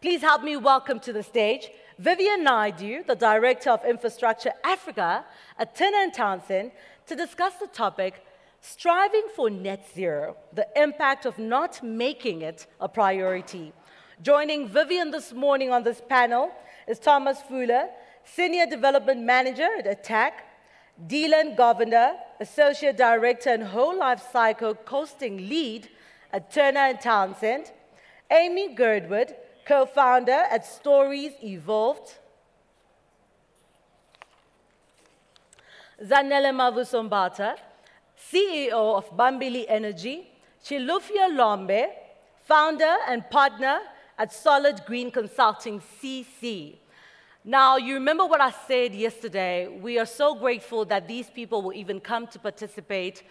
Please help me welcome to the stage Vivien Naidoo, the Director of Infrastructure Africa at Turner and Townsend, to discuss the topic Striving for Net Zero, the impact of not making it a priority. Joining Vivien this morning on this panel is Thomas Fuller, Senior Development Manager at Attacq, Deelan Govender, Associate Director and Whole Life Cycle Costing Lead at Turner and Townsend, Aimée Girdwood, co-founder at Stories Evolved, Zanele Mavuso Mbatha, CEO of Bambili Energy, Chilufya Lombe, founder and partner at Solid Green Consulting CC. Now, you remember what I said yesterday. We are so grateful that these people will even come to participate.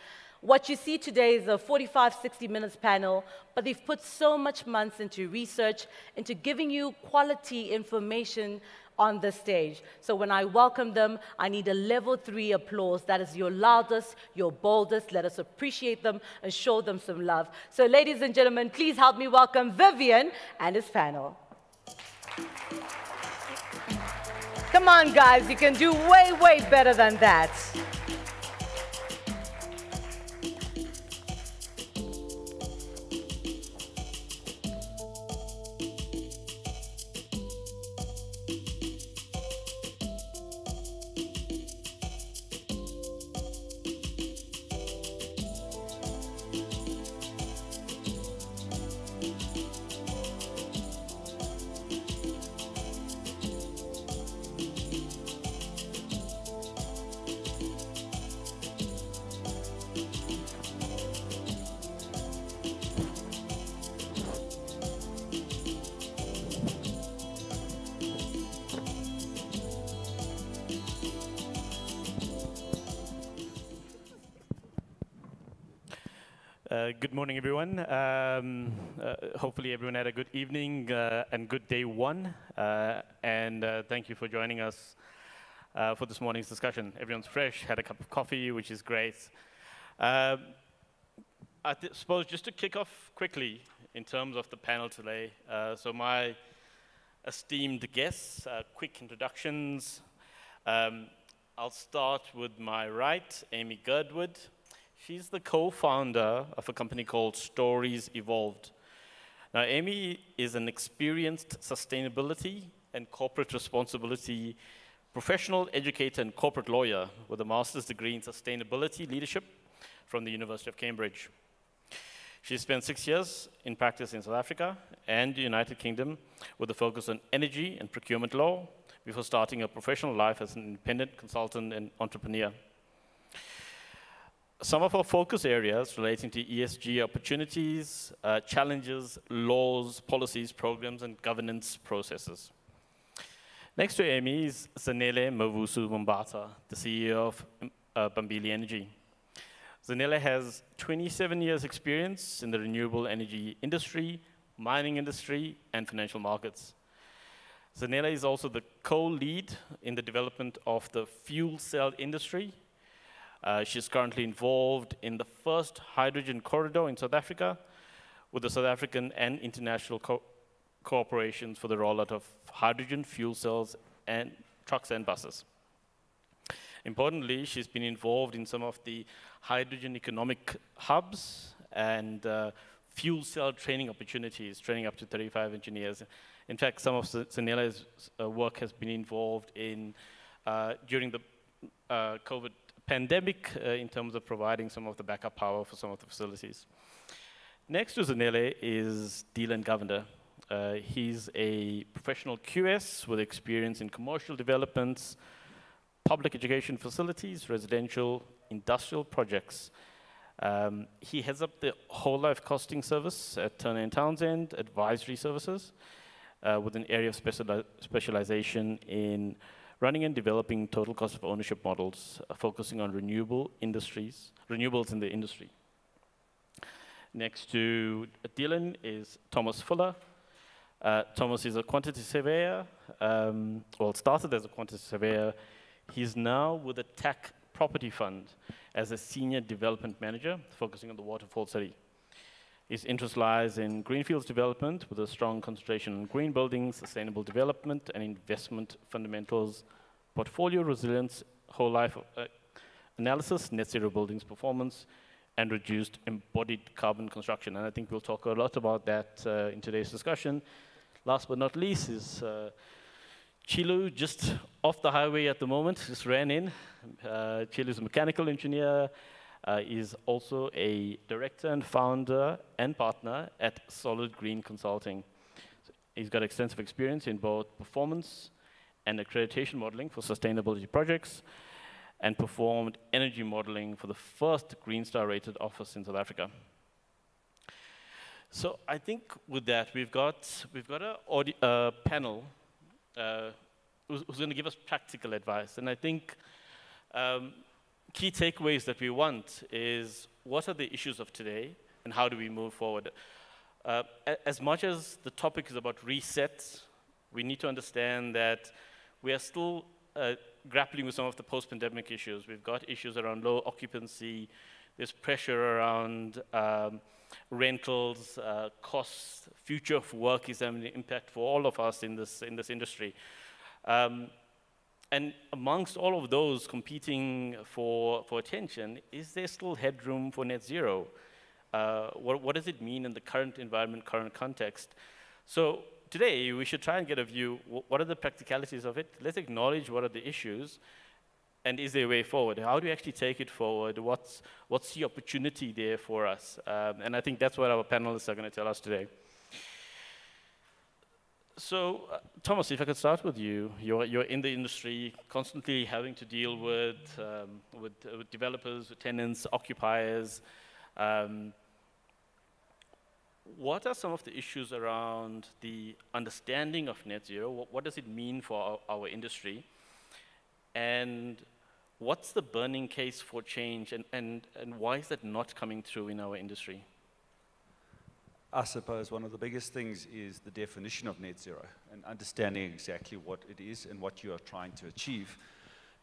What you see today is a 45, 60 minutes panel, but they've put so much months into research, into giving you quality information on the stage. So when I welcome them, I need a level three applause. That is your loudest, your boldest. Let us appreciate them and show them some love. So ladies and gentlemen, please help me welcome Vivien and his panel. Come on, guys, you can do way, way better than that. Good morning, everyone. Um, uh, hopefully, everyone had a good evening uh, and good day one. Uh, and uh, thank you for joining us uh, for this morning's discussion. Everyone's fresh, had a cup of coffee, which is great. I suppose just to kick off quickly in terms of the panel today. Uh, so, my esteemed guests, quick introductions. Um, I'll start with my right, Aimée Girdwood. She's the co-founder of a company called Stories Evolved. Now, Aimée is an experienced sustainability and corporate responsibility professional educator and corporate lawyer with a master's degree in sustainability leadership from the University of Cambridge. She spent six years in practice in South Africa and the United Kingdom with a focus on energy and procurement law before starting a professional life as an independent consultant and entrepreneur some of our focus areas relating to ESG opportunities, uh, challenges, laws, policies, programs, and governance processes. Next to Aimée is Zanele Mavuso Mbatha, the CEO of uh, Bambili Energy. Zanele has 27 years experience in the renewable energy industry, mining industry, and financial markets. Zanele is also the co-lead in the development of the fuel cell industry uh, she's currently involved in the first hydrogen corridor in South Africa with the South African and international co cooperations for the rollout of hydrogen fuel cells and trucks and buses. Importantly, she's been involved in some of the hydrogen economic hubs and uh, fuel cell training opportunities, training up to 35 engineers. In fact, some of Zanele's uh, work has been involved in, uh, during the uh, COVID pandemic uh, in terms of providing some of the backup power for some of the facilities. Next to Zanele is Deelan Govender. Uh, he's a professional QS with experience in commercial developments, public education facilities, residential, industrial projects. Um, he heads up the whole life costing service at Turner and Townsend Advisory Services uh, with an area of speciali specialization in running and developing total cost of ownership models, uh, focusing on renewable industries, renewables in the industry. Next to Deelan is Thomas Fuller. Uh, Thomas is a quantity surveyor, um, well, started as a quantity surveyor. He's now with the Attacq Property Fund as a senior development manager, focusing on the waterfall city. His interest lies in greenfields development with a strong concentration on green buildings, sustainable development, and investment fundamentals, portfolio resilience, whole life uh, analysis, net zero buildings performance, and reduced embodied carbon construction. And I think we'll talk a lot about that uh, in today's discussion. Last but not least is uh, Chilu, just off the highway at the moment, just ran in. Uh, Chilu is a mechanical engineer, uh, is also a director and founder and partner at Solid Green Consulting. So he's got extensive experience in both performance and accreditation modeling for sustainability projects and performed energy modeling for the first Green Star rated office in South Africa. So I think with that, we've got, we've got a uh, panel uh, who's, who's going to give us practical advice. And I think um, key takeaways that we want is what are the issues of today and how do we move forward? Uh, as much as the topic is about reset, we need to understand that we are still uh, grappling with some of the post-pandemic issues. We've got issues around low occupancy, there's pressure around um, rentals, uh, costs, future of work is having an impact for all of us in this, in this industry. Um, and amongst all of those competing for, for attention, is there still headroom for net zero? Uh, what, what does it mean in the current environment, current context? So today, we should try and get a view, what are the practicalities of it? Let's acknowledge what are the issues, and is there a way forward? How do we actually take it forward? What's, what's the opportunity there for us? Um, and I think that's what our panelists are going to tell us today. So, uh, Thomas, if I could start with you, you're, you're in the industry, constantly having to deal with, um, with, uh, with, developers, with tenants, occupiers. Um, what are some of the issues around the understanding of net zero? What, what does it mean for our, our, industry? And what's the burning case for change, and, and, and why is that not coming through in our industry? I suppose one of the biggest things is the definition of net zero and understanding exactly what it is and what you are trying to achieve.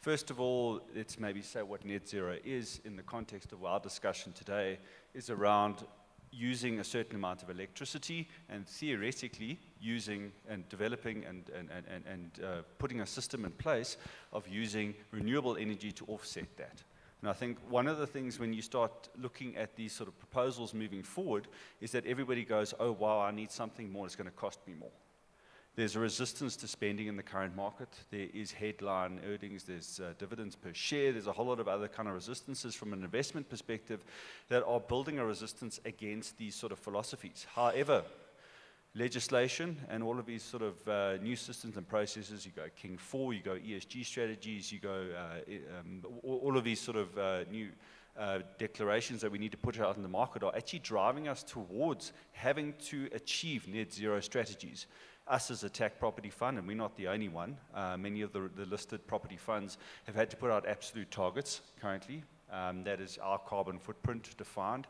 First of all, let's maybe say what net zero is in the context of our discussion today is around using a certain amount of electricity and theoretically using and developing and, and, and, and uh, putting a system in place of using renewable energy to offset that. And I think one of the things when you start looking at these sort of proposals moving forward is that everybody goes, oh, wow, I need something more, it's going to cost me more. There's a resistance to spending in the current market. There is headline earnings, there's uh, dividends per share, there's a whole lot of other kind of resistances from an investment perspective that are building a resistance against these sort of philosophies. However, legislation and all of these sort of uh, new systems and processes. You go King 4, you go ESG strategies, you go uh, um, all of these sort of uh, new uh, declarations that we need to put out in the market are actually driving us towards having to achieve net zero strategies. Us as Attacq property fund, and we're not the only one, uh, many of the, the, listed property funds have had to put out absolute targets currently. Um, that is our carbon footprint defined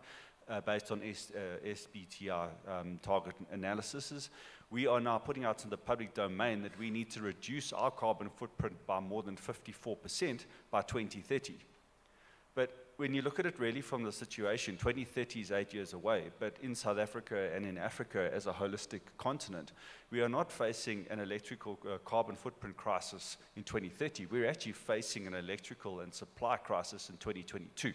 uh, based on S, uh, um, target analyses. We are now putting out in the public domain that we need to reduce our carbon footprint by more than 54% by 2030. But when you look at it really from the situation, 2030 is eight years away, but in South Africa and in Africa as a holistic continent, we are not facing an electrical uh, carbon footprint crisis in 2030. We're actually facing an electrical and supply crisis in 2022.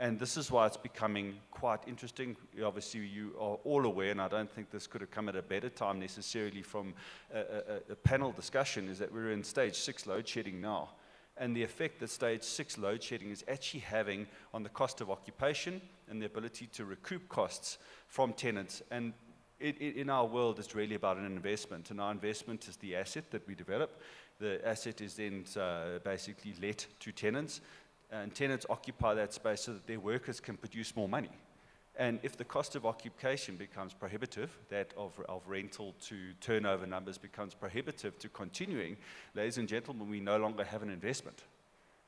And this is why it's becoming quite interesting. Obviously, you are all aware, and I don't think this could have come at a better time necessarily from a, a, a panel discussion, is that we're in stage six load shedding now. And the effect that stage six load shedding is actually having on the cost of occupation and the ability to recoup costs from tenants. And it, it, in our world, it's really about an investment. And our investment is the asset that we develop. The asset is then uh, basically let to tenants Uh, and tenants occupy that space so that their workers can produce more money. And if the cost of occupation becomes prohibitive, that of, of rental to turnover numbers becomes prohibitive to continuing, ladies and gentlemen, we no longer have an investment.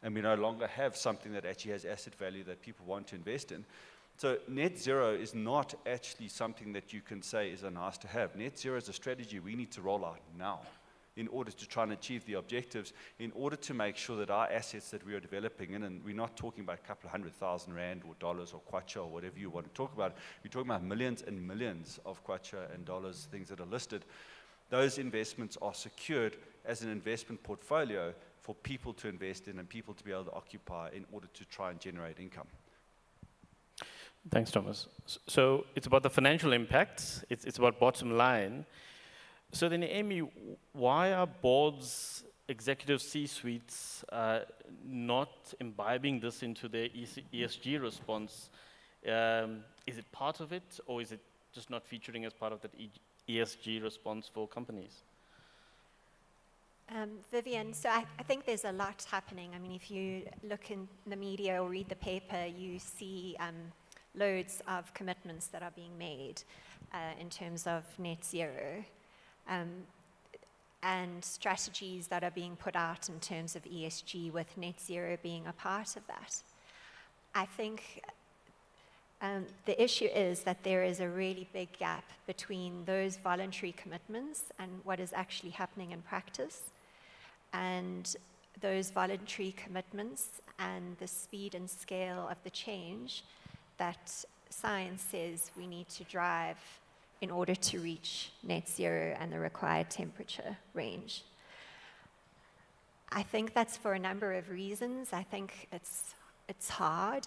And we no longer have something that actually has asset value that people want to invest in. So net zero is not actually something that you can say is a nice to have. Net zero is a strategy we need to roll out now. In order to try and achieve the objectives, in order to make sure that our assets that we are developing, in, and we're not talking about a couple of hundred thousand rand or dollars or kwacha or whatever you want to talk about, we're talking about millions and millions of kwacha and dollars, things that are listed. Those investments are secured as an investment portfolio for people to invest in and people to be able to occupy in order to try and generate income. Thanks, Thomas. So it's about the financial impacts, it's, it's about bottom line. So then, Aimée, why are boards, executive C-suites uh, not imbibing this into their ESG response? Um, is it part of it, or is it just not featuring as part of that ESG response for companies? Um, Vivien, so I, I, think there's a lot happening. I mean, if you look in the media or read the paper, you see um, loads of commitments that are being made uh, in terms of net zero um, and strategies that are being put out in terms of ESG, with net zero being a part of that. I think um, the issue is that there is a really big gap between those voluntary commitments and what is actually happening in practice. And those voluntary commitments and the speed and scale of the change that science says we need to drive in order to reach net zero and the required temperature range. I think that's for a number of reasons. I think it's, it's hard.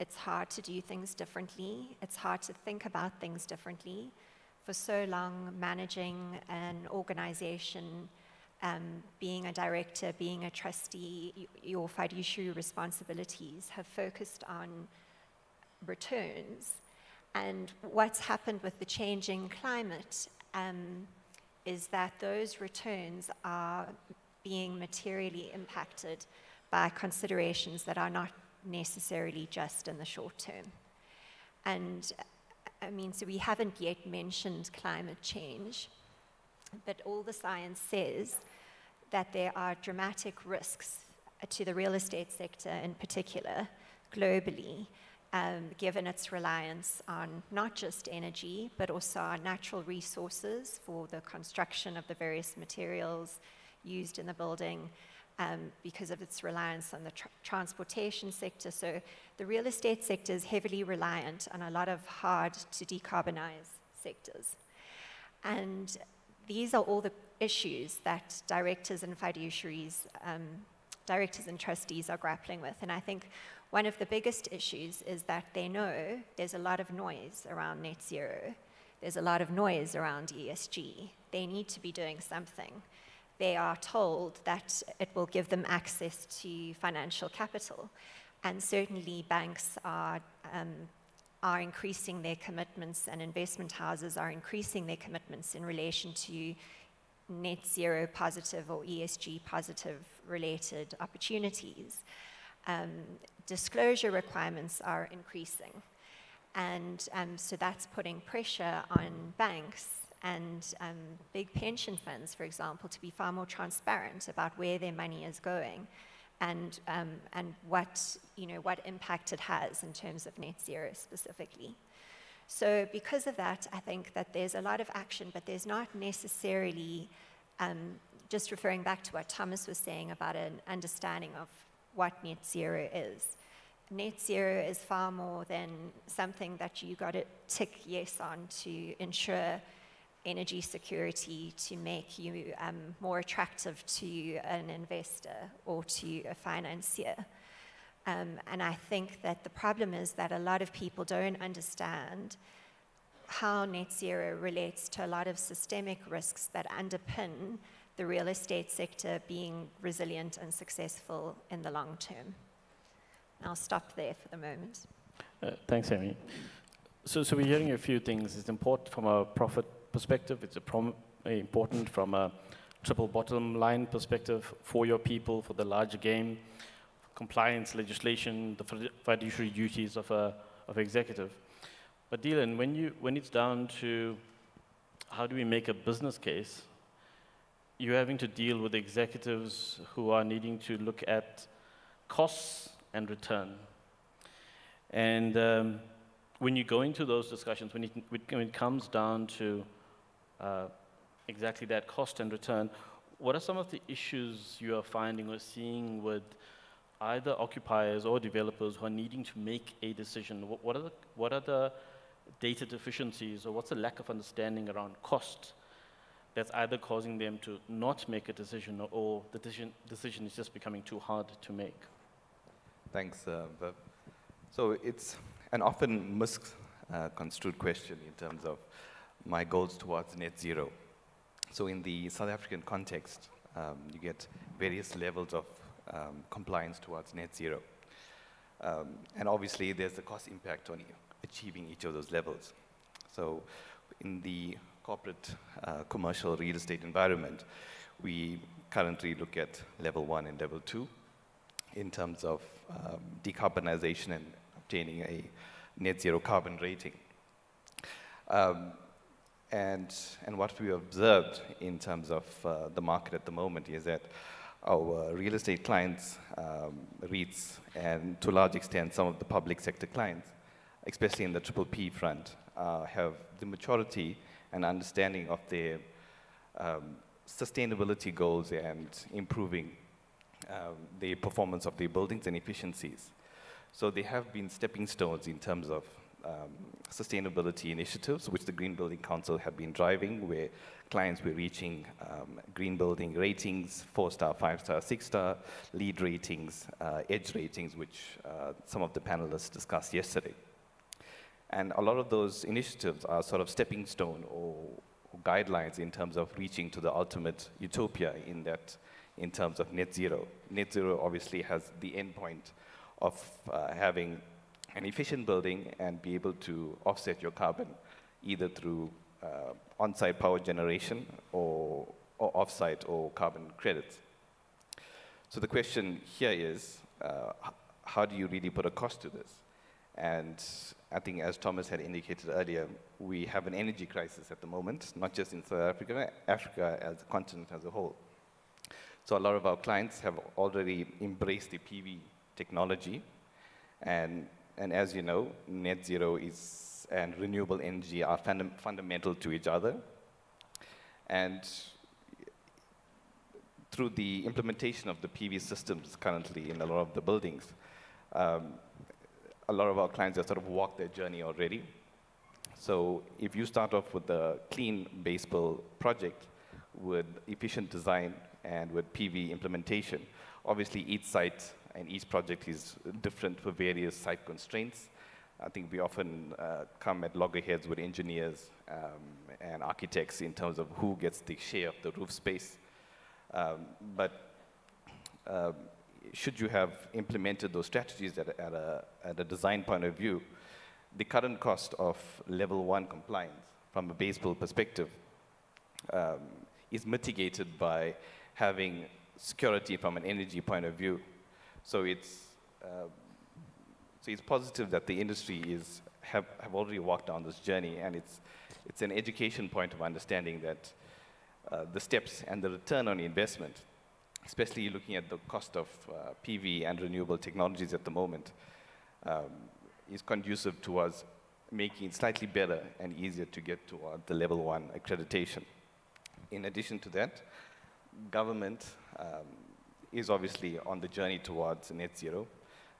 It's hard to do things differently. It's hard to think about things differently. For so long, managing an organization, um, being a director, being a trustee, your fiduciary responsibilities have focused on returns. And what's happened with the changing climate um, is that those returns are being materially impacted by considerations that are not necessarily just in the short term. And I mean, so we haven't yet mentioned climate change, but all the science says that there are dramatic risks to the real estate sector in particular, globally, um, given its reliance on not just energy, but also on natural resources for the construction of the various materials used in the building, um, because of its reliance on the tr- transportation sector. So the real estate sector is heavily reliant on a lot of hard to decarbonize sectors. And these are all the issues that directors and fiduciaries, um, directors and trustees are grappling with. And I think one of the biggest issues is that they know there's a lot of noise around net zero. There's a lot of noise around ESG. They need to be doing something. They are told that it will give them access to financial capital. And certainly, banks are, um, are increasing their commitments, and investment houses are increasing their commitments in relation to net zero positive or ESG positive related opportunities um, disclosure requirements are increasing. And um, so that's putting pressure on banks and um, big pension funds, for example, to be far more transparent about where their money is going and, um, and what, you know, what impact it has in terms of net zero specifically. So, because of that, I think that there's a lot of action, but there's not necessarily, um, just referring back to what Thomas was saying about an understanding of what net zero is. Net zero is far more than something that you got to tick yes on to ensure energy security, to make you um, more attractive to an investor or to a financier. Um, and I think that the problem is that a lot of people don't understand how net zero relates to a lot of systemic risks that underpin the real estate sector being resilient and successful in the long term. I'll stop there for the moment. Uh, thanks, Aimée. So, so we're hearing a few things. It's important from a profit perspective. It's important from a triple bottom line perspective for your people, for the larger game, compliance legislation, the fiduciary duties of a of executive. But Deelan, when you when it's down to how do we make a business case you're having to deal with executives who are needing to look at costs and return. And um, when you go into those discussions, when it, when it comes down to uh, exactly that cost and return, what are some of the issues you are finding or seeing with either occupiers or developers who are needing to make a decision? What, what, are, the, what are the data deficiencies or what's the lack of understanding around cost that's either causing them to not make a decision or, or the decision, decision is just becoming too hard to make? Thanks, uh, So it's an often misconstrued question in terms of my goals towards net zero. So in the South African context, um, you get various levels of um, compliance towards net zero. Um, and obviously, there's the cost impact on achieving each of those levels. So in the corporate uh, commercial real estate environment, we currently look at level one and level two in terms of um, decarbonization and obtaining a net zero carbon rating. Um, and, and what we observed in terms of uh, the market at the moment is that our real estate clients, um, REITs, and to a large extent some of the public sector clients, especially in the triple P front, uh, have the maturity and understanding of their um, sustainability goals and improving um, the performance of their buildings and efficiencies. So they have been stepping stones in terms of um, sustainability initiatives, which the Green Building Council have been driving, where clients were reaching um, green building ratings, four-star, five-star, six-star, LEED ratings, uh, EDGE ratings, which uh, some of the panelists discussed yesterday. And a lot of those initiatives are sort of stepping stone or, guidelines in terms of reaching to the ultimate utopia in that, in terms of net zero. Net zero obviously has the end point of uh, having an efficient building and be able to offset your carbon either through uh, on-site power generation or, or off-site or carbon credits. So the question here is, uh, how do you really put a cost to this? And I think as Thomas had indicated earlier, we have an energy crisis at the moment, not just in South Africa, Africa as a continent as a whole. So a lot of our clients have already embraced the PV technology and and as you know, net zero is, and renewable energy are funda fundamental to each other. And through the implementation of the PV systems currently in a lot of the buildings, um, a lot of our clients have sort of walked their journey already. So if you start off with a clean base project with efficient design and with PV implementation, obviously each site and each project is different for various site constraints. I think we often uh, come at loggerheads with engineers um, and architects in terms of who gets the share of the roof space. Um, but um, should you have implemented those strategies at a, at, a, at a design point of view, the current cost of level one compliance from a base build perspective um, is mitigated by having security from an energy point of view so it's, uh, so it's positive that the industry is, have, have already walked down this journey, and it's, it's an education point of understanding that uh, the steps and the return on investment, especially looking at the cost of uh, PV and renewable technologies at the moment, um, is conducive towards making it slightly better and easier to get toward the level one accreditation. In addition to that, government um, is obviously on the journey towards net zero.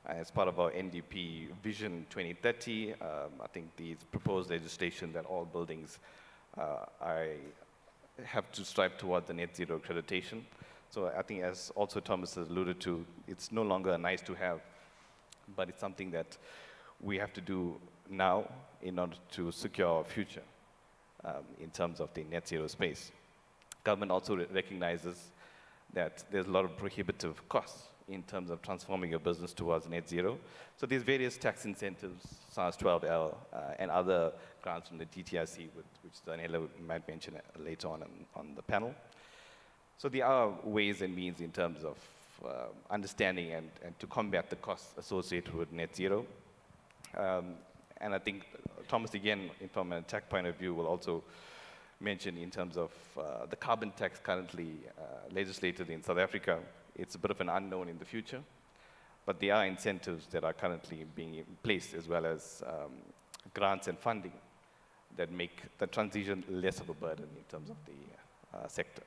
Uh, as part of our NDP Vision 2030, um, I think the proposed legislation that all buildings uh, I have to strive towards the net zero accreditation. So I think as also Thomas has alluded to, it's no longer nice to have, but it's something that we have to do now in order to secure our future um, in terms of the net zero space. Government also re recognizes that there's a lot of prohibitive costs in terms of transforming your business towards net zero. So there's various tax incentives, SARS 12L, uh, and other grants from the DTIC, which Daniela might mention later on, on on the panel. So there are ways and means in terms of uh, understanding and, and to combat the costs associated with net zero. Um, and I think Thomas, again, from an tech point of view, will also mentioned in terms of uh, the carbon tax currently uh, legislated in South Africa. It's a bit of an unknown in the future, but there are incentives that are currently being placed as well as um, grants and funding that make the transition less of a burden in terms of the uh, sector.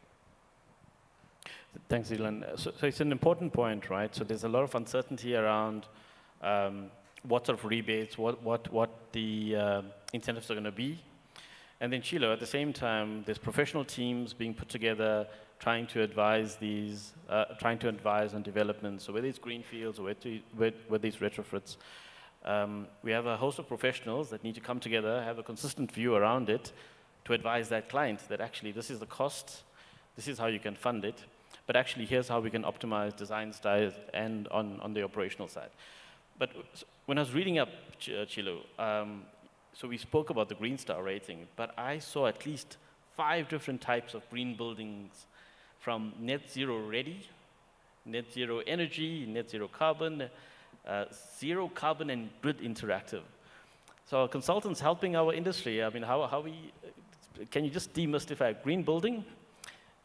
Thanks, Deelan. So, so, it's an important point, right? So there's a lot of uncertainty around um, what sort of rebates, what, what, what the uh, incentives are going to be. And then Chilo, at the same time, there's professional teams being put together trying to advise these, uh, trying to advise on development. So whether it's greenfields or whether, it's retrofits, um, we have a host of professionals that need to come together, have a consistent view around it to advise that client that actually this is the cost, this is how you can fund it, but actually here's how we can optimize design styles and on, on the operational side. But when I was reading up Ch uh, Chilo, um, so we spoke about the Green Star rating, but I saw at least five different types of green buildings from net zero ready, net zero energy, net zero carbon, uh, zero carbon and grid interactive. So our consultants helping our industry, I mean, how, how we, can you just demystify green building?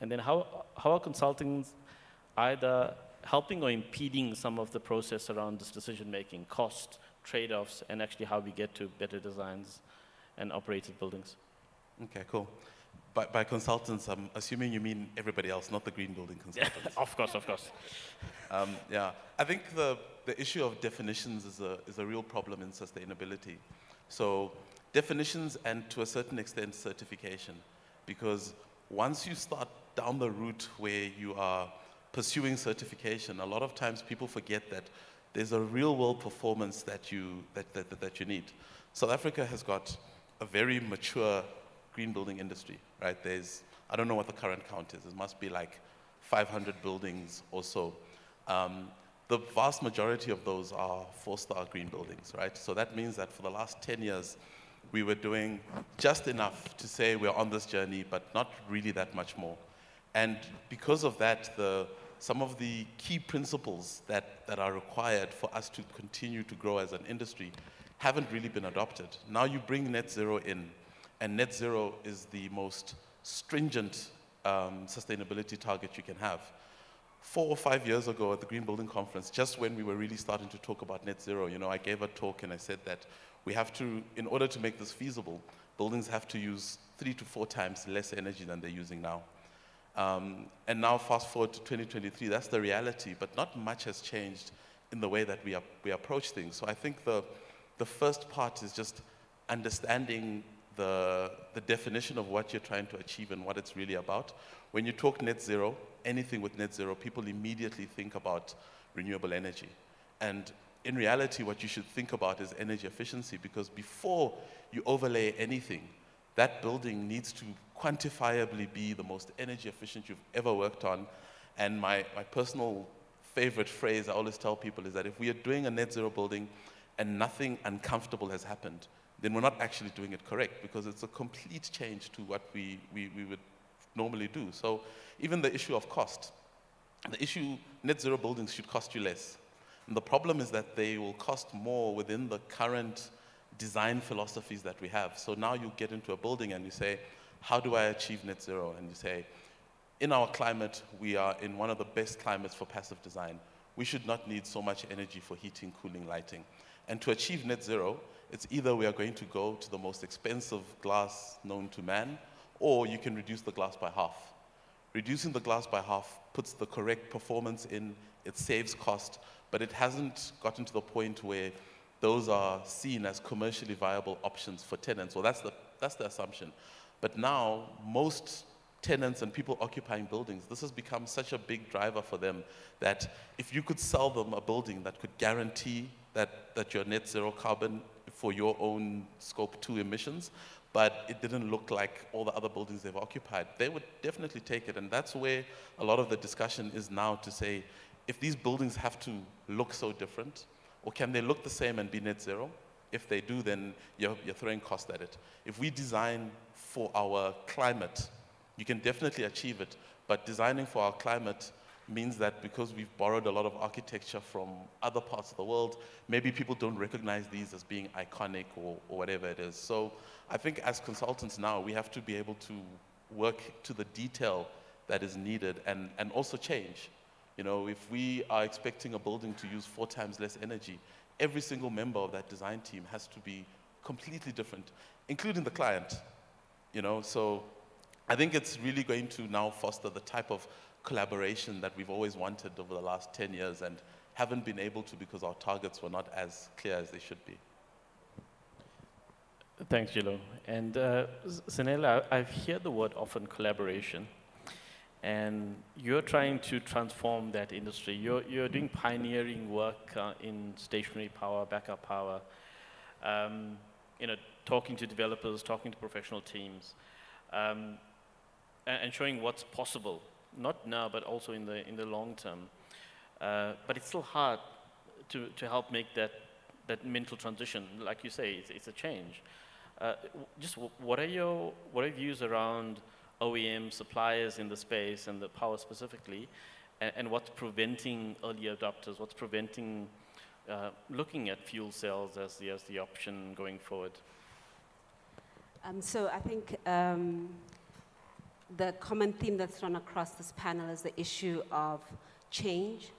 And then how, how are consultants either helping or impeding some of the process around this decision making, cost, trade-offs, and actually how we get to better designs and operated buildings? Okay, cool. By, by, consultants, I'm assuming you mean everybody else, not the green building consultants. of course, of course. Um, yeah, I think the, the issue of definitions is a, is a real problem in sustainability. So definitions and to a certain extent certification, because once you start down the route where you are pursuing certification, a lot of times people forget that there's a real world performance that you, that, that, that you need. South Africa has got a very mature green building industry, right? There's, I don't know what the current count is, it must be like 500 buildings or so. Um, the vast majority of those are four-star green buildings, right? So that means that for the last 10 years, we were doing just enough to say we're on this journey, but not really that much more. And because of that, the, some of the key principles that, that are required for us to continue to grow as an industry haven't really been adopted. Now you bring net zero in, and net zero is the most stringent um, sustainability target you can have. Four or five years ago at the Green Building Conference, just when we were really starting to talk about net zero, you know, I gave a talk and I said that we have to, in order to make this feasible, buildings have to use three to four times less energy than they're using now. Um, and now, fast forward to 2023, that's the reality, but not much has changed in the way that we, we approach things. So I think the, the first part is just understanding the, the definition of what you're trying to achieve and what it's really about. When you talk net zero, anything with net zero, people immediately think about renewable energy. And in reality, what you should think about is energy efficiency because before you overlay anything, that building needs to quantifiably be the most energy efficient you've ever worked on. And my, my personal favorite phrase I always tell people is that if we are doing a net zero building and nothing uncomfortable has happened, then we're not actually doing it correct because it's a complete change to what we, we, we would normally do. So even the issue of cost, the issue net zero buildings should cost you less. And the problem is that they will cost more within the current design philosophies that we have. So now you get into a building and you say, how do I achieve net zero? And you say, in our climate, we are in one of the best climates for passive design. We should not need so much energy for heating, cooling, lighting. And to achieve net zero, it's either we are going to go to the most expensive glass known to man, or you can reduce the glass by half. Reducing the glass by half puts the correct performance in, it saves cost, but it hasn't gotten to the point where those are seen as commercially viable options for tenants. Well, that's the, that's the assumption. But now, most tenants and people occupying buildings, this has become such a big driver for them that if you could sell them a building that could guarantee that, that you're net zero carbon for your own scope 2 emissions, but it didn't look like all the other buildings they've occupied, they would definitely take it. And that's where a lot of the discussion is now to say, if these buildings have to look so different, or can they look the same and be net zero? If they do, then you're, you're throwing cost at it. If we design for our climate, you can definitely achieve it. But designing for our climate means that because we've borrowed a lot of architecture from other parts of the world, maybe people don't recognize these as being iconic or, or whatever it is. So I think as consultants now, we have to be able to work to the detail that is needed and, and also change. You know, if we are expecting a building to use four times less energy, every single member of that design team has to be completely different, including the client. You know, so I think it's really going to now foster the type of collaboration that we've always wanted over the last 10 years and haven't been able to because our targets were not as clear as they should be. Thanks, Jilo. And uh, I've heard the word often collaboration. And you're trying to transform that industry. You're, you're doing pioneering work uh, in stationary power, backup power, um, you know, talking to developers, talking to professional teams, um, and, showing what's possible, not now, but also in the, in the long term. Uh, but it's still hard to, to help make that, that mental transition. Like you say, it's, it's a change. Uh, just what are your what are your views around OEM suppliers in the space and the power specifically, and, and what's preventing early adopters? What's preventing uh, looking at fuel cells as the as the option going forward? Um, so I think um, the common theme that's run across this panel is the issue of change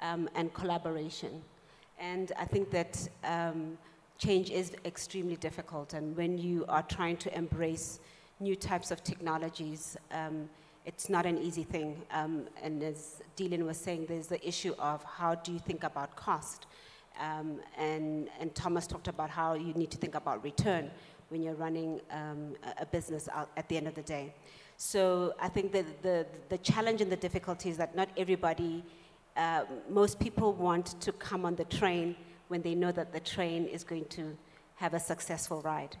um, and collaboration. And I think that um, change is extremely difficult. And when you are trying to embrace new types of technologies, um, it's not an easy thing. Um, and as Deelan was saying, there's the issue of how do you think about cost? And, and Thomas talked about how you need to think about return when you're running um, a business at the end of the day. So I think the, the challenge and the difficulty is that not everybody, uh, most people want to come on the train when they know that the train is going to have a successful ride.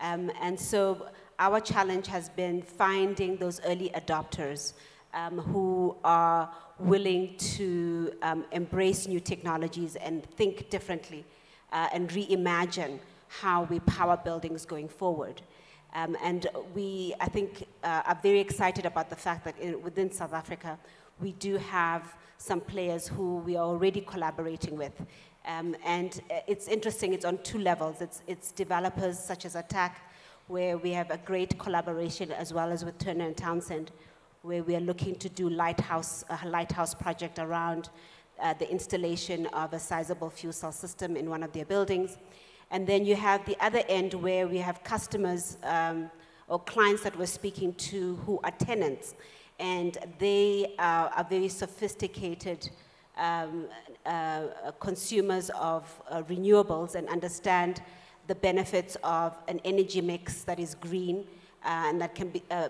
Um, and so our challenge has been finding those early adopters um, who are willing to um, embrace new technologies and think differently uh, and reimagine how we power buildings going forward. Um, and we, I think, uh, are very excited about the fact that in, within South Africa, we do have some players who we are already collaborating with. Um, and uh, it's interesting, it's on two levels. It's, it's developers such as Attacq, where we have a great collaboration, as well as with Turner and Townsend, where we are looking to do lighthouse, a lighthouse project around uh, the installation of a sizable fuel cell system in one of their buildings. And then you have the other end where we have customers um, or clients that we're speaking to who are tenants, and they uh, are very sophisticated um, uh, consumers of uh, renewables and understand the benefits of an energy mix that is green uh, and that can be, uh,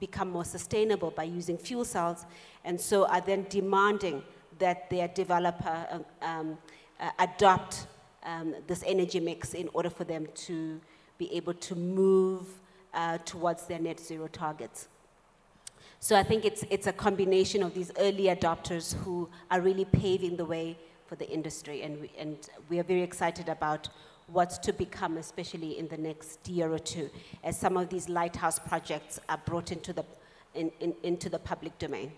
become more sustainable by using fuel cells, and so are then demanding that their developer uh, um, uh, adopt um, this energy mix in order for them to be able to move towards their net zero targets. So I think it's, it's a combination of these early adopters who are really paving the way for the industry. And we, and we are very excited about what's to become, especially in the next year or two, as some of these lighthouse projects are brought into the, in, in, into the public domain.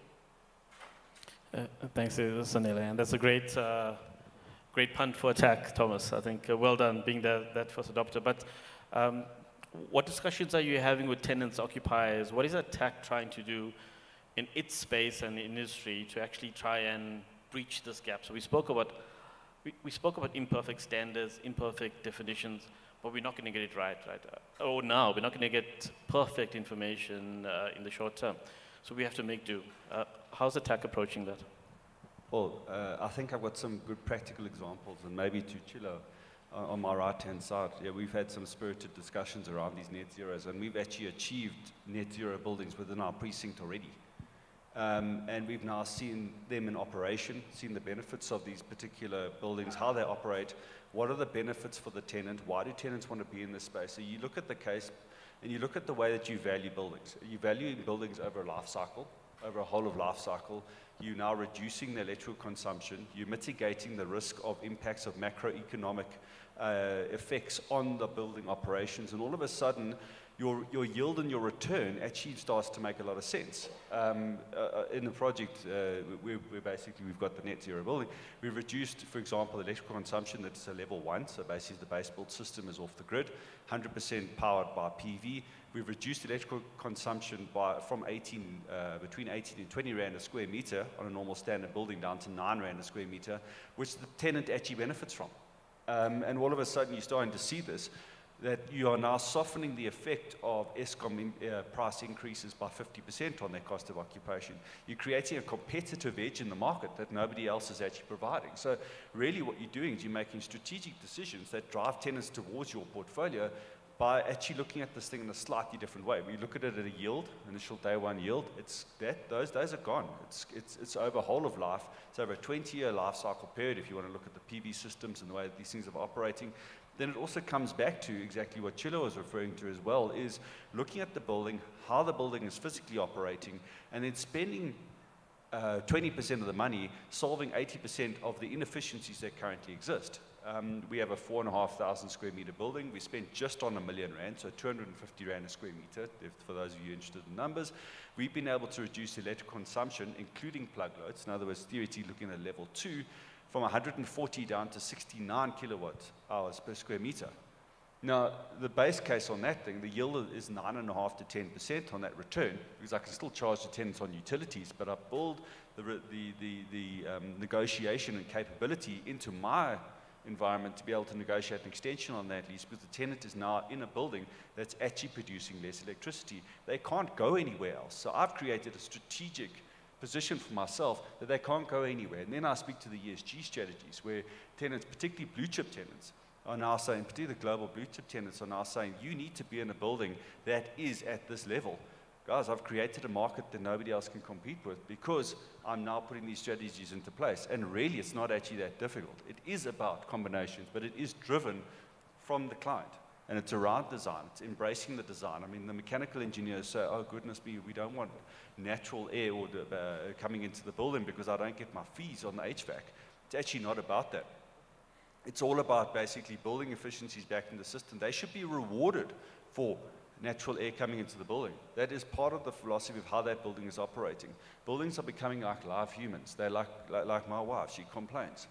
Uh, thanks, Zanele. And that's a great, uh, great punt for Attacq, Thomas. I think uh, well done being that, that first adopter. But um, what discussions are you having with tenants, occupiers? What is Attacq trying to do in its space and industry to actually try and breach this gap? So we spoke about we, we spoke about imperfect standards, imperfect definitions, but we're not going to get it right, right? Uh, oh, now we're not going to get perfect information uh, in the short term. So we have to make do. Uh, how's Attacq approaching that? Well, uh, I think I've got some good practical examples, and maybe to Chilo, uh, on my right-hand side, yeah, we've had some spirited discussions around these net zeros, and we've actually achieved net zero buildings within our precinct already. Um, and we've now seen them in operation, seen the benefits of these particular buildings, how they operate, what are the benefits for the tenant, why do tenants want to be in this space. So you look at the case, and you look at the way that you value buildings. You value buildings over a life cycle, over a whole of life cycle. You're now reducing the electrical consumption. You're mitigating the risk of impacts of macroeconomic uh, effects on the building operations. And all of a sudden, your, your yield and your return actually starts to make a lot of sense. Um, uh, in the project, uh, we we basically, we've got the net zero building. We've reduced, for example, electrical consumption that's a level one, so basically the base build system is off the grid, 100% powered by PV. We've reduced electrical consumption by, from 18, uh, between 18 and 20 Rand a square meter on a normal standard building down to 9 Rand a square meter, which the tenant actually benefits from. Um, and all of a sudden, you're starting to see this. that you are now softening the effect of Eskom in, uh, price increases by 50% on their cost of occupation. You're creating a competitive edge in the market that nobody else is actually providing. So really what you're doing is you're making strategic decisions that drive tenants towards your portfolio by actually looking at this thing in a slightly different way. We look at it at a yield, initial day one yield, it's that, those days are gone. It's, it's, it's over whole of life. It's over a 20 year life cycle period if you want to look at the PV systems and the way these things are operating then it also comes back to exactly what Chilo was referring to as well, is looking at the building, how the building is physically operating, and then spending uh, 20% of the money solving 80% of the inefficiencies that currently exist. Um, we have a 4,500 square meter building. We spent just on a million rand, so 250 rand a square meter, if, for those of you interested in numbers. We've been able to reduce electric consumption, including plug loads. In other words, theoretically looking at level two, from 140 down to 69 kilowatt hours per square meter. Now, the base case on that thing, the yield is 9.5 to 10% on that return, because I can still charge the tenants on utilities, but I build the, the, the, the um, negotiation and capability into my environment to be able to negotiate an extension on that lease because the tenant is now in a building that's actually producing less electricity. They can't go anywhere else. So I've created a strategic position for myself that they can't go anywhere. And then I speak to the ESG strategies where tenants, particularly blue chip tenants, are now saying, particularly the global blue chip tenants are now saying, you need to be in a building that is at this level. Guys, I've created a market that nobody else can compete with because I'm now putting these strategies into place. And really, it's not actually that difficult. It is about combinations, but it is driven from the client. And it's around design. It's embracing the design. I mean, the mechanical engineers say, oh, goodness me, we don't want natural air or uh, coming into the building because I don't get my fees on the HVAC. It's actually not about that. It's all about basically building efficiencies back in the system. They should be rewarded for natural air coming into the building. That is part of the philosophy of how that building is operating. Buildings are becoming like live humans. They're like, like, like my wife, she complains.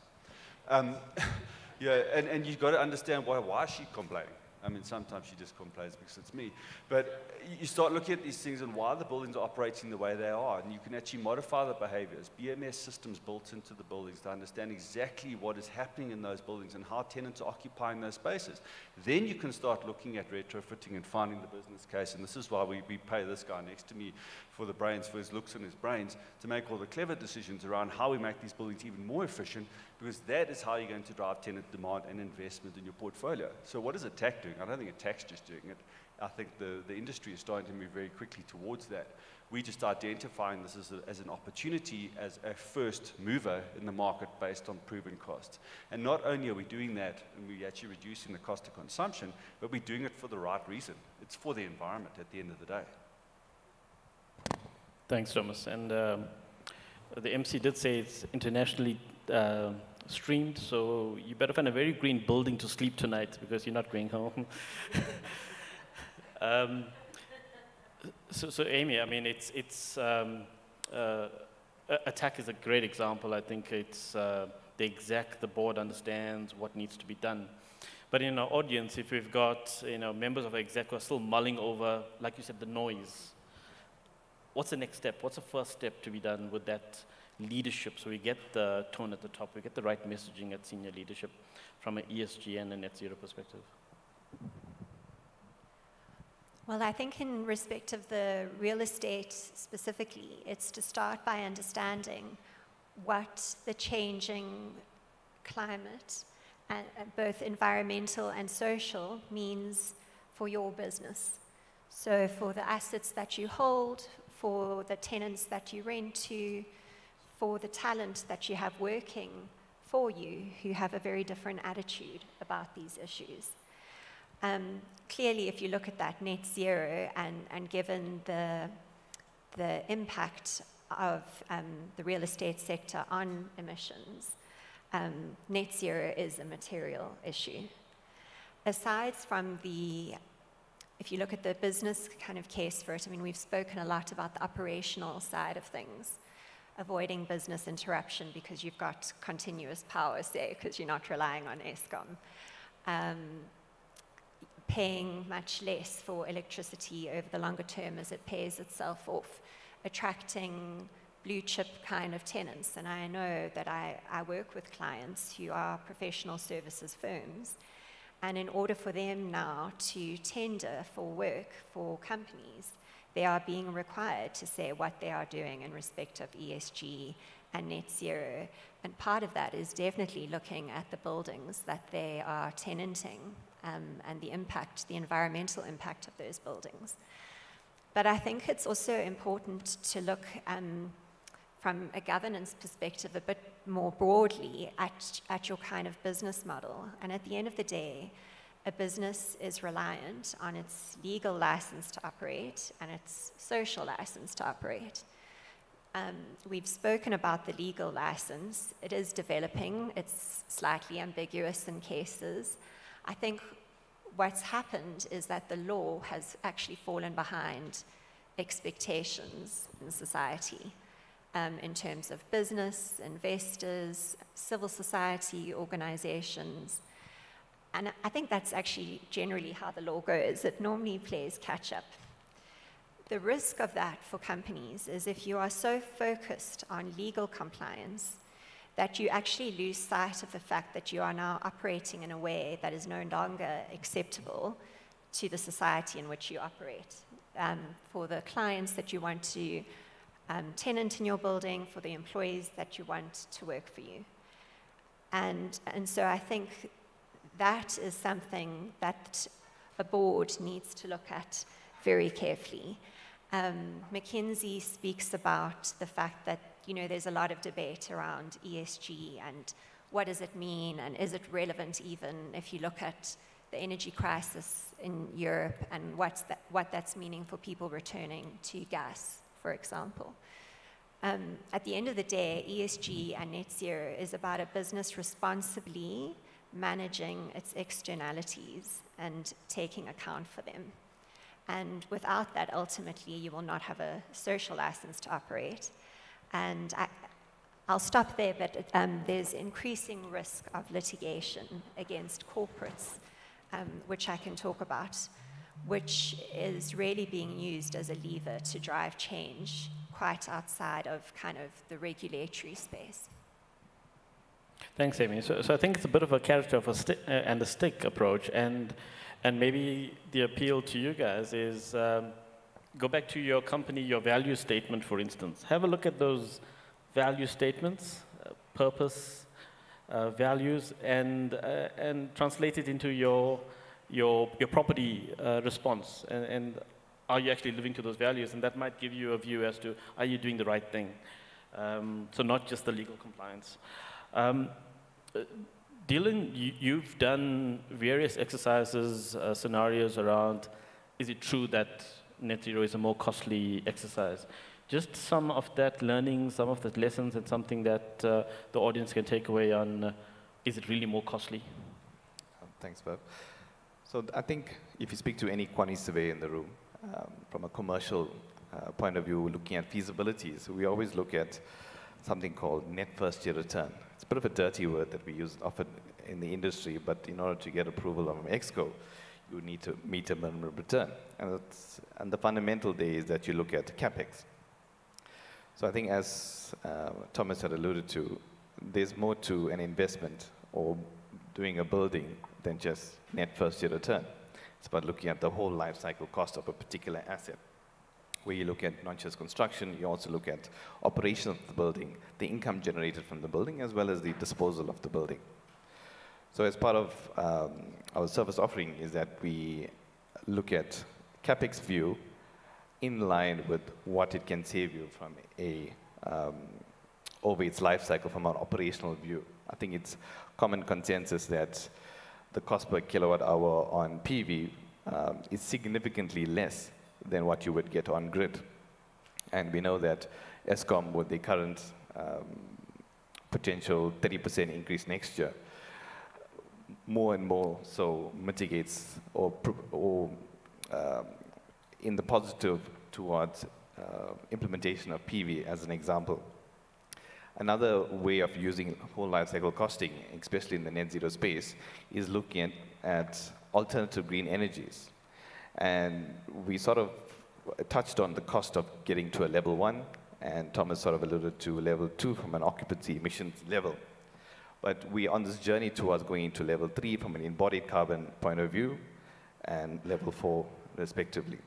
Um, yeah, and, and you've got to understand why, why is she complaining? I mean, sometimes she just complains because it's me. But you start looking at these things and why the buildings are operating the way they are, and you can actually modify the behaviors. BMS systems built into the buildings to understand exactly what is happening in those buildings and how tenants are occupying those spaces. Then you can start looking at retrofitting and finding the business case. And this is why we, we pay this guy next to me for the brains, for his looks and his brains, to make all the clever decisions around how we make these buildings even more efficient, because that is how you're going to drive tenant demand and investment in your portfolio. So what is Attacq doing? I don't think Attacq's just doing it. I think the, the industry is starting to move very quickly towards that. We're just identifying this as, a, as an opportunity as a first mover in the market based on proven costs. And not only are we doing that and we're actually reducing the cost of consumption, but we're doing it for the right reason. It's for the environment at the end of the day. Thanks, Thomas. And um, the MC did say it's internationally uh, streamed, so you better find a very green building to sleep tonight because you're not going home. um, so, so, Aimée, I mean, it's, it's um, uh, Attacq is a great example. I think it's uh, the exec, the board understands what needs to be done. But in our audience, if we've got you know, members of exec who are still mulling over, like you said, the noise, what's the next step? What's the first step to be done with that leadership so we get the tone at the top, we get the right messaging at senior leadership from an ESG and a net zero perspective? Well, I think in respect of the real estate specifically, it's to start by understanding what the changing climate, uh, both environmental and social, means for your business. So, for the assets that you hold, for the tenants that you rent to, for the talent that you have working for you who have a very different attitude about these issues. Um, clearly, if you look at that net zero and, and given the, the impact of um, the real estate sector on emissions, um, net zero is a material issue. Aside from the if you look at the business kind of case for it, I mean, we've spoken a lot about the operational side of things, avoiding business interruption because you've got continuous power, say, because you're not relying on Eskom. Um, paying much less for electricity over the longer term as it pays itself off, attracting blue chip kind of tenants. And I know that I, I work with clients who are professional services firms And in order for them now to tender for work for companies, they are being required to say what they are doing in respect of ESG and net zero. And part of that is definitely looking at the buildings that they are tenanting um, and the impact, the environmental impact of those buildings. But I think it's also important to look um, from a governance perspective a bit more broadly at, at your kind of business model. And at the end of the day, a business is reliant on its legal license to operate and its social license to operate. Um, we've spoken about the legal license. It is developing, it's slightly ambiguous in cases. I think what's happened is that the law has actually fallen behind expectations in society um, in terms of business, investors, civil society organizations. And I think that's actually generally how the law goes. It normally plays catch up. The risk of that for companies is if you are so focused on legal compliance that you actually lose sight of the fact that you are now operating in a way that is no longer acceptable to the society in which you operate. Um, for the clients that you want to um, tenant in your building, for the employees that you want to work for you. And, and so I think that is something that a board needs to look at very carefully. Um, McKinsey speaks about the fact that you know there's a lot of debate around ESG and what does it mean and is it relevant even if you look at the energy crisis in Europe and what's that, what that's meaning for people returning to gas for example. Um, at the end of the day, ESG and net zero is about a business responsibly managing its externalities and taking account for them. And without that, ultimately, you will not have a social license to operate. And I, will stop there, but um, there's increasing risk of litigation against corporates, um, which I can talk about which is really being used as a lever to drive change quite outside of kind of the regulatory space. Thanks, Aimée. So, so I think it's a bit of a character of a uh, and a stick approach, and and maybe the appeal to you guys is um, go back to your company, your value statement, for instance. Have a look at those value statements, uh, purpose, uh, values, and uh, and translate it into your your, your property uh, response and, and, are you actually living to those values? And that might give you a view as to are you doing the right thing? Um, so not just the legal compliance. Um, Deelan, you, have done various exercises, uh, scenarios around is it true that net zero is a more costly exercise? Just some of that learning, some of the lessons, and something that uh, the audience can take away on uh, is it really more costly? Thanks, Bob. So I think if you speak to any quantity surveyor in the room, um, from a commercial uh, point of view, looking at feasibilities, we always look at something called net first year return. It's a bit of a dirty word that we use often in the industry, but in order to get approval from Exco, you need to meet a minimum return. And, and the fundamental there is that you look at capex. So I think as uh, Thomas had alluded to, there's more to an investment or doing a building than just net first year return. It's about looking at the whole life cycle cost of a particular asset. Where you look at not just construction, you also look at operation of the building, the income generated from the building, as well as the disposal of the building. So as part of um, our service offering is that we look at CapEx view in line with what it can save you from a um, over its life cycle from an operational view. I think it's common consensus that the cost per kilowatt hour on PV um, is significantly less than what you would get on grid. And we know that Eskom, with the current um, potential 30% increase next year, more and more so mitigates or, or um, in the positive towards uh, implementation of PV as an example. Another way of using whole life cycle costing, especially in the net zero space, is looking at, at alternative green energies. And we sort of touched on the cost of getting to a level one, and Thomas sort of alluded to level two from an occupancy emissions level. But we are on this journey towards going into level three from an embodied carbon point of view and level four respectively.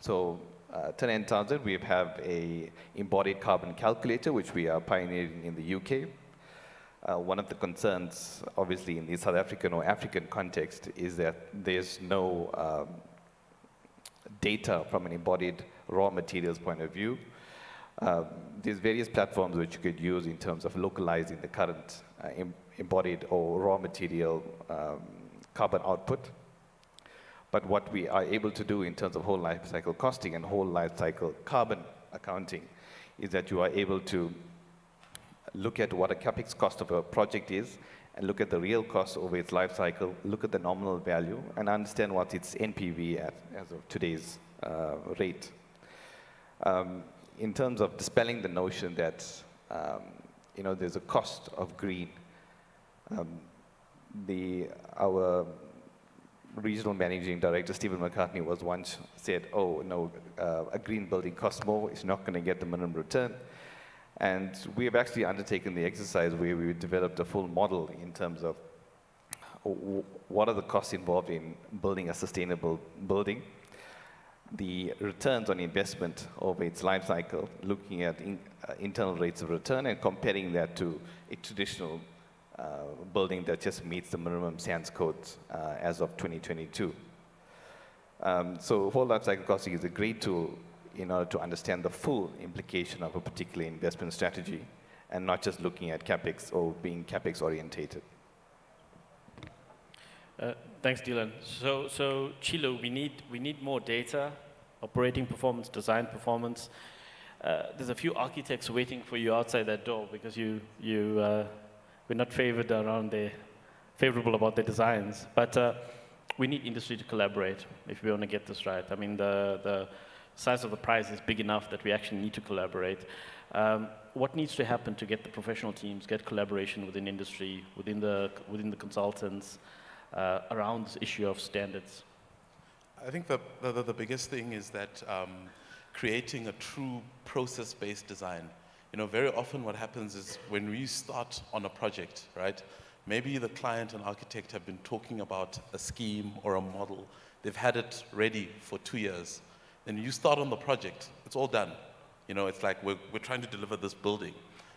So uh, Turner & Townsend, we have a embodied carbon calculator, which we are pioneering in the UK. Uh, one of the concerns, obviously, in the South African or African context, is that there's no um, data from an embodied raw materials point of view. Um, there's various platforms which you could use in terms of localizing the current uh, embodied or raw material um, carbon output. But what we are able to do in terms of whole life cycle costing and whole life cycle carbon accounting is that you are able to look at what a capex cost of a project is and look at the real cost over its life cycle, look at the nominal value, and understand what its NPV at as of today's uh, rate. Um, in terms of dispelling the notion that um, you know there's a cost of green, um, the our regional managing director Stephen McCartney was once said, "Oh no, uh, a green building costs more. It's not going to get the minimum return." And we have actually undertaken the exercise where we developed a full model in terms of what are the costs involved in building a sustainable building, the returns on investment over its life cycle, looking at in, uh, internal rates of return and comparing that to a traditional uh, building that just meets the minimum SANS codes uh, as of 2022. Um, so whole life cycle costing is a great tool in order to understand the full implication of a particular investment strategy and not just looking at capex or being capex orientated. Uh, thanks, Deelan. So, so Chilo, we need, we need more data, operating performance, design performance. Uh, there's a few architects waiting for you outside that door because you, you, uh, we're not favored around their, favorable about their designs. But uh, we need industry to collaborate if we want to get this right. I mean, the, the size of the prize is big enough that we actually need to collaborate. Um, what needs to happen to get the professional teams, get collaboration within industry, within the, within the consultants, uh, around this issue of standards? I think the, the, the biggest thing is that um, creating a true process-based design. You know, very often what happens is when we start on a project, right, maybe the client and architect have been talking about a scheme or a model. They've had it ready for two years then you start on the project, it's all done. You know, it's like we're, we're trying to deliver this building.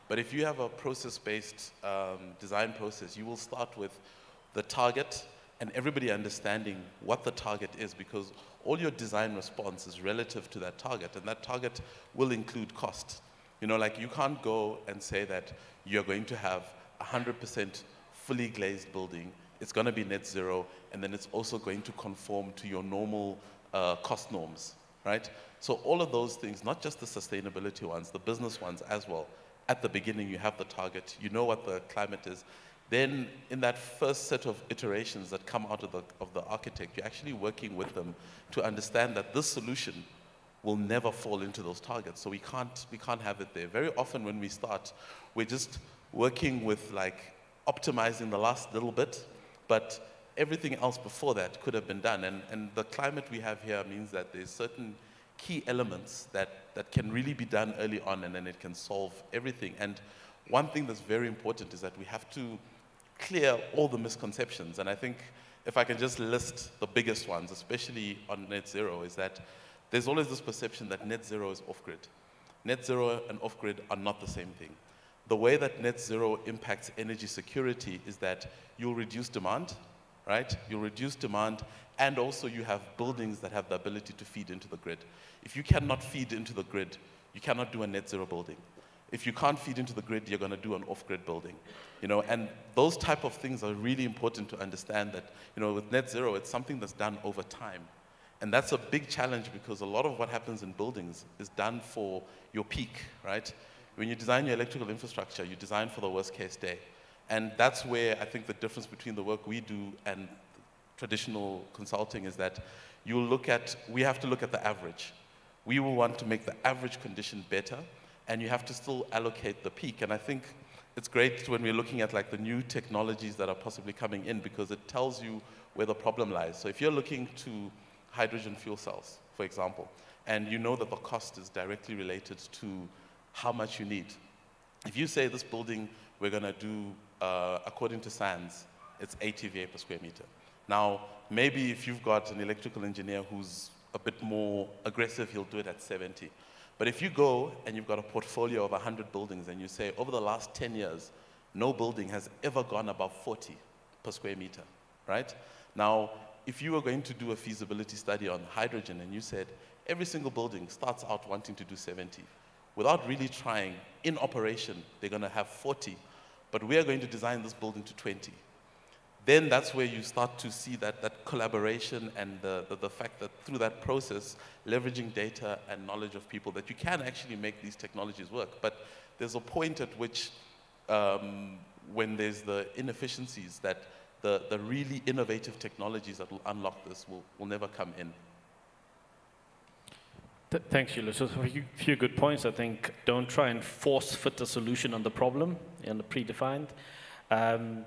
But if you have a process-based um, design process, you will start with the target and everybody understanding what the target is because all your design response is relative to that target and that target will include cost. You know, like you can't go and say that you're going to have 100% fully glazed building, it's going to be net zero, and then it's also going to conform to your normal uh, cost norms right? So all of those things, not just the sustainability ones, the business ones as well. At the beginning, you have the target, you know what the climate is. Then in that first set of iterations that come out of the, of the architect, you're actually working with them to understand that this solution will never fall into those targets. So we can't, we can't have it there. Very often when we start, we're just working with like optimizing the last little bit, but everything else before that could have been done. And, and the climate we have here means that there's certain key elements that, that can really be done early on and then it can solve everything. And one thing that's very important is that we have to clear all the misconceptions. And I think if I can just list the biggest ones, especially on net zero, is that there's always this perception that net zero is off grid. Net zero and off grid are not the same thing. The way that net zero impacts energy security is that you'll reduce demand right? You reduce demand, and also you have buildings that have the ability to feed into the grid. If you cannot feed into the grid, you cannot do a net zero building. If you can't feed into the grid, you're going to do an off-grid building. You know, and those type of things are really important to understand that, you know, with net zero, it's something that's done over time. And that's a big challenge because a lot of what happens in buildings is done for your peak, right? When you design your electrical infrastructure, you design for the worst case day. And that's where I think the difference between the work we do and traditional consulting is that you look at, we have to look at the average. We will want to make the average condition better, and you have to still allocate the peak. And I think it's great when we're looking at like the new technologies that are possibly coming in because it tells you where the problem lies. So if you're looking to hydrogen fuel cells, for example, and you know that the cost is directly related to how much you need. If you say this building, we're going to do uh, according to SANS, it's 80 VA per square meter. Now, maybe if you've got an electrical engineer who's a bit more aggressive, he'll do it at 70. But if you go and you've got a portfolio of 100 buildings and you say, over the last 10 years, no building has ever gone above 40 per square meter, right? Now, if you were going to do a feasibility study on hydrogen and you said every single building starts out wanting to do 70, without really trying, in operation, they're going to have 40, but we are going to design this building to 20. Then that's where you start to see that, that collaboration and the, the, the fact that through that process, leveraging data and knowledge of people, that you can actually make these technologies work. But there's a point at which, um, when there's the inefficiencies, that the, the really innovative technologies that will unlock this will, will never come in. Th thanks, Julius. So a few, good points. I think don't try and force fit a solution on the problem and the predefined. Um,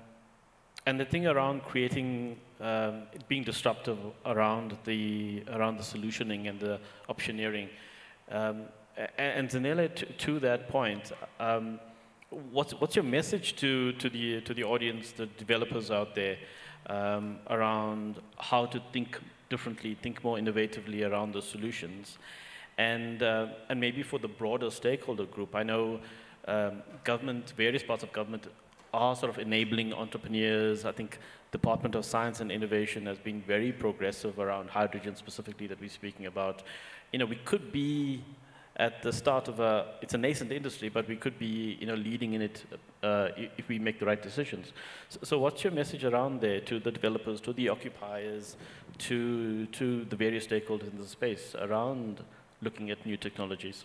and the thing around creating, um, being disruptive around the, around the solutioning and the optioneering. Um, and Zanele, to, to, that point, um, what's, what's your message to, to, the, to the audience, the developers out there, um, around how to think differently, think more innovatively around the solutions? And, uh, and maybe for the broader stakeholder group, I know um, government, various parts of government are sort of enabling entrepreneurs. I think Department of Science and Innovation has been very progressive around hydrogen specifically that we're speaking about. You know, we could be at the start of a, it's a nascent industry, but we could be, you know, leading in it uh, if we make the right decisions. So, so, what's your message around there to the developers, to the occupiers, to, to the various stakeholders in the space around looking at new technologies?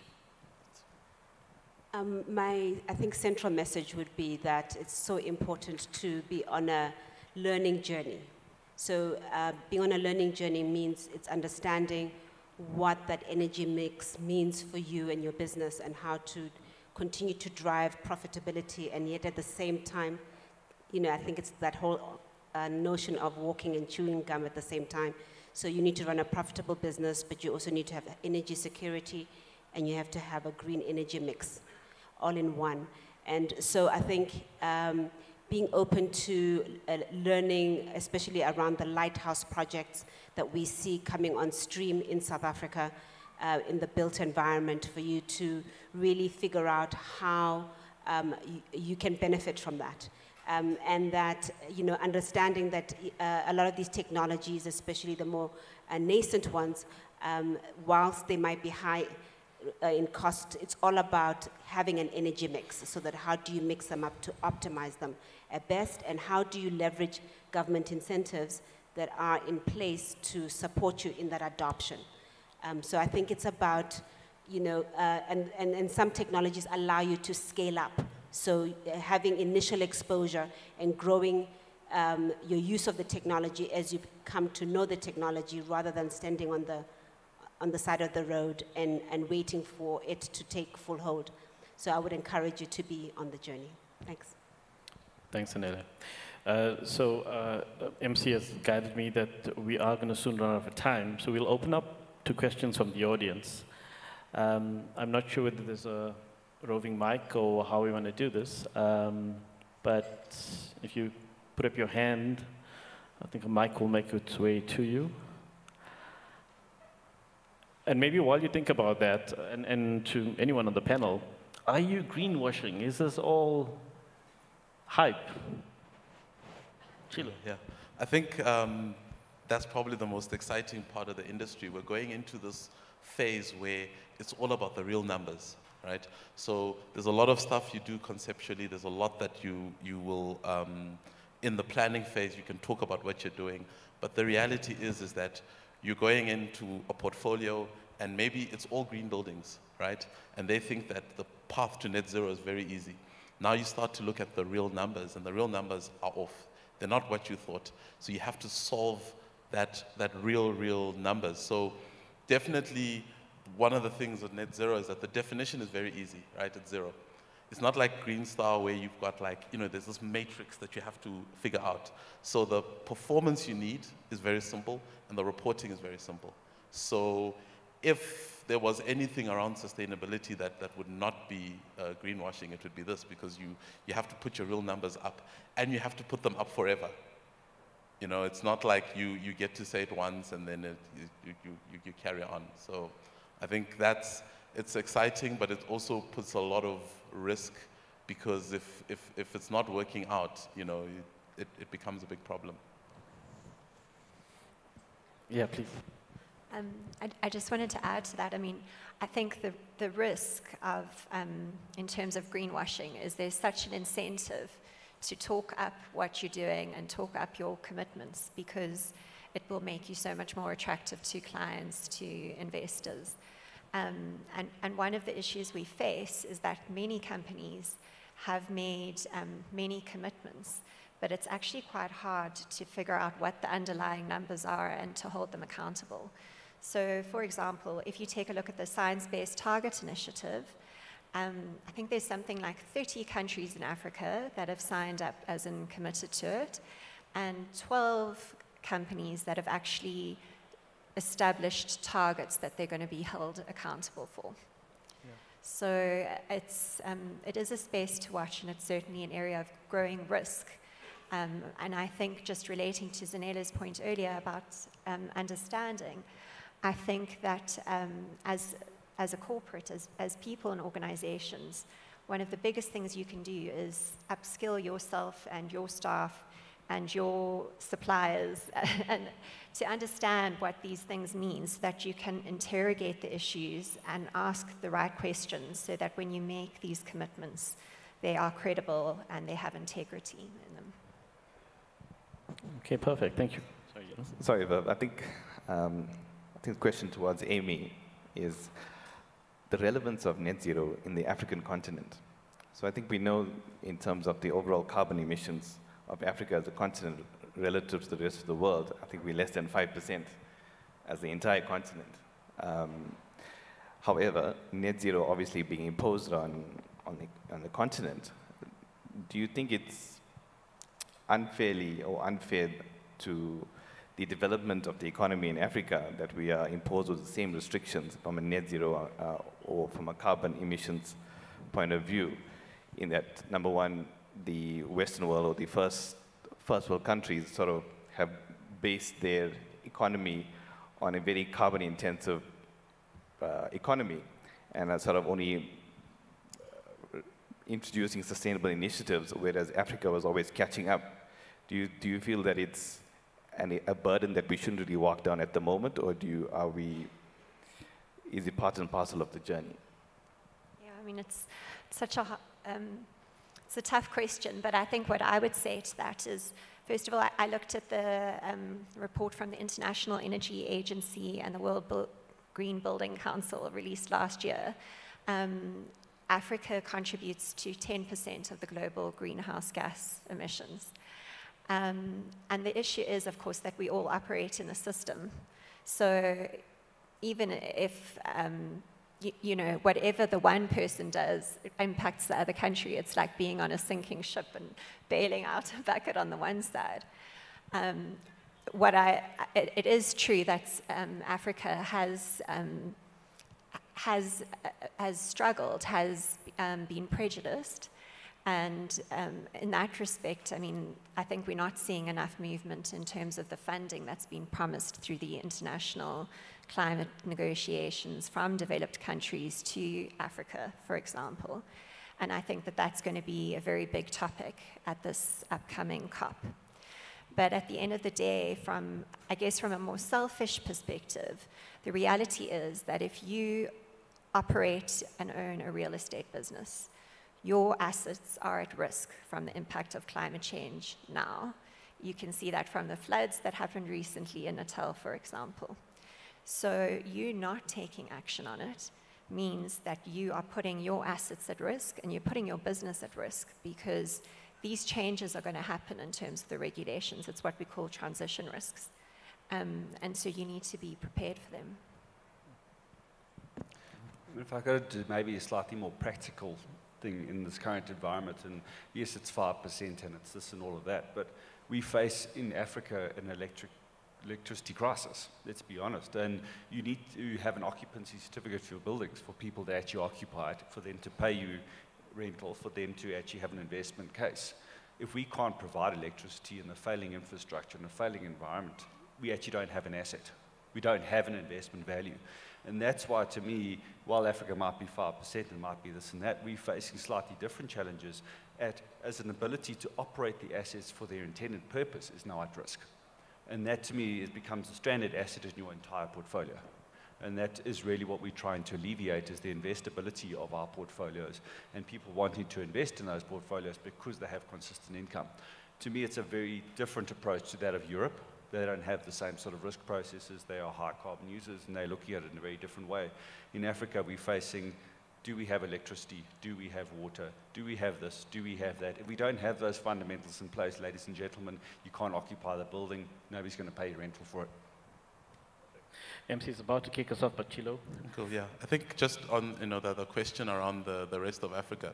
Um, my, I think, central message would be that it's so important to be on a learning journey. So, uh, being on a learning journey means it's understanding what that energy mix means for you and your business and how to continue to drive profitability and yet at the same time, you know, I think it's that whole uh, notion of walking and chewing gum at the same time. So you need to run a profitable business, but you also need to have energy security and you have to have a green energy mix all in one. And so I think um, being open to uh, learning, especially around the lighthouse projects that we see coming on stream in South Africa uh, in the built environment for you to really figure out how um, you, you, can benefit from that. Um, and that, you know, understanding that uh, a lot of these technologies, especially the more uh, nascent ones, um, whilst they might be high uh, in cost, it's all about having an energy mix so that how do you mix them up to optimize them at best and how do you leverage government incentives that are in place to support you in that adoption. Um, so I think it's about, you know, uh, and, and, and some technologies allow you to scale up. So uh, having initial exposure and growing um, your use of the technology as you come to know the technology rather than standing on the, on the side of the road and, and waiting for it to take full hold. So I would encourage you to be on the journey. Thanks. Thanks, Anela. Uh, so uh, MC has guided me that we are going to soon run out of time, so we'll open up to questions from the audience. Um, I'm not sure whether there's a roving mic or how we want to do this, um, but if you put up your hand, I think a mic will make its way to you. And maybe while you think about that, and, and to anyone on the panel, are you greenwashing? Is this all hype? Chile. Yeah. I think um, that's probably the most exciting part of the industry. We're going into this phase where it's all about the real numbers, right? So there's a lot of stuff you do conceptually. There's a lot that you, you will, um, in the planning phase, you can talk about what you're doing. But the reality is, is that you're going into a portfolio and maybe it's all green buildings, right? And they think that the path to net zero is very easy. Now you start to look at the real numbers, and the real numbers are off. They're not what you thought. So you have to solve that, that real, real numbers. So definitely one of the things with net zero is that the definition is very easy, right? It's zero. It's not like Green Star where you've got like, you know, there's this matrix that you have to figure out. So the performance you need is very simple and the reporting is very simple. So if there was anything around sustainability that, that would not be uh, greenwashing, it would be this because you, you have to put your real numbers up and you have to put them up forever. You know, it's not like you, you get to say it once and then it, you, you, you, you carry on. So I think that's, it's exciting, but it also puts a lot of risk because if, if, if it's not working out, you know, it, it becomes a big problem. Yeah, please. Um, I, I, just wanted to add to that. I mean, I think the, the risk of, um, in terms of greenwashing, is there's such an incentive to talk up what you're doing and talk up your commitments because it will make you so much more attractive to clients, to investors. Um, and, and one of the issues we face is that many companies have made um, many commitments but it's actually quite hard to figure out what the underlying numbers are and to hold them accountable. So, for example, if you take a look at the Science Based Target Initiative, um, I think there's something like 30 countries in Africa that have signed up as in committed to it, and 12 companies that have actually established targets that they're going to be held accountable for. So it's, um, it is a space to watch, and it's certainly an area of growing risk um, and I think just relating to Zanele's point earlier about um, understanding, I think that um, as, as a corporate, as, as people and organizations, one of the biggest things you can do is upskill yourself and your staff and your suppliers and to understand what these things mean so that you can interrogate the issues and ask the right questions so that when you make these commitments, they are credible and they have integrity in them. Okay, perfect. Thank you. Sorry, Sorry I think um, I think the question towards Aimée is the relevance of net zero in the African continent. So I think we know in terms of the overall carbon emissions of Africa as a continent relative to the rest of the world, I think we're less than 5% as the entire continent. Um, however, net zero obviously being imposed on, on, the, on the continent, do you think it's unfairly or unfair to the development of the economy in Africa that we are imposed with the same restrictions from a net zero uh, or from a carbon emissions point of view. In that, number one, the Western world or the first, first world countries sort of have based their economy on a very carbon intensive uh, economy and are sort of only uh, introducing sustainable initiatives, whereas Africa was always catching up do you, do you feel that it's an, a burden that we shouldn't really walk down at the moment, or do you, are we, is it part and parcel of the journey? Yeah, I mean, it's such a, um, it's a tough question, but I think what I would say to that is, first of all, I, I looked at the um, report from the International Energy Agency and the World Bu- Green Building Council released last year. Um, Africa contributes to 10% of the global greenhouse gas emissions. Um, and the issue is, of course, that we all operate in a system. So even if, um, you, know, whatever the one person does impacts the other country, it's like being on a sinking ship and bailing out a bucket on the one side. Um, what I, it, it is true that um, Africa has, um, has, uh, has struggled, has um, been prejudiced. And um, in that respect, I mean, I think we're not seeing enough movement in terms of the funding that's been promised through the international climate negotiations from developed countries to Africa, for example. And I think that that's going to be a very big topic at this upcoming COP. But at the end of the day, from, I guess, from a more selfish perspective, the reality is that if you operate and own a real estate business, your assets are at risk from the impact of climate change now. You can see that from the floods that happened recently in Natal, for example. So, you not taking action on it means that you are putting your assets at risk and you're putting your business at risk because these changes are going to happen in terms of the regulations. It's what we call transition risks. Um, and so you need to be prepared for them. If I go to maybe a slightly more practical thing in this current environment. And yes, it's 5% and it's this and all of that. But we face in Africa an electric electricity crisis, let's be honest. And you need to have an occupancy certificate for your buildings for people to actually occupy it, for them to pay you rental, for them to actually have an investment case. If we can't provide electricity in a failing infrastructure, and a failing environment, we actually don't have an asset. We don't have an investment value. And that's why, to me, while Africa might be 5% and might be this and that, we're facing slightly different challenges at, as an ability to operate the assets for their intended purpose is now at risk. And that, to me, becomes a stranded asset in your entire portfolio. And that is really what we're trying to alleviate is the investability of our portfolios and people wanting to invest in those portfolios because they have consistent income. To me, it's a very different approach to that of Europe. They don't have the same sort of risk processes. They are high carbon users and they're looking at it in a very different way. In Africa, we're facing do we have electricity? Do we have water? Do we have this? Do we have that? If we don't have those fundamentals in place, ladies and gentlemen, you can't occupy the building. Nobody's going to pay you rental for it. MC is about to kick us off, but Chilo. Cool, yeah. I think just on you know the, the question around the, the rest of Africa.